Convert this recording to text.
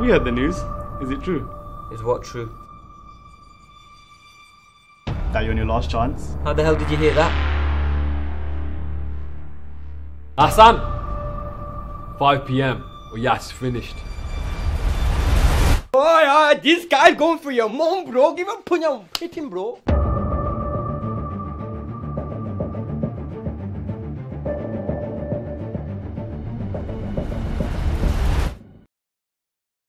We heard the news. Is it true? Is what true? That you're on your last chance? How the hell did you hear that? Hassan! 5 pm. Oh, yeah, it's finished. Oh uh, yeah, this guy going for your mom, bro. Give him put him, hit him, bro.